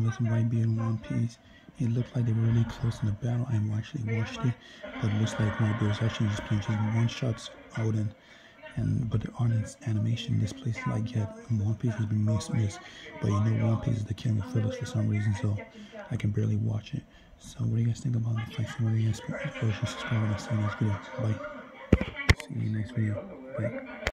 with Whitebeard in One Piece. It looked like they were really close in the battle. I actually watched it, but it looks like Whitebeard was actually just playing just one shots out and and but the art animation this place like yet One Piece has been missed miss. But you know One Piece is the king of fillers for some reason, so I can barely watch it. So what do you guys think about the fight? What do you guys subscribe and see you next video. Bye. See you next video. Bye.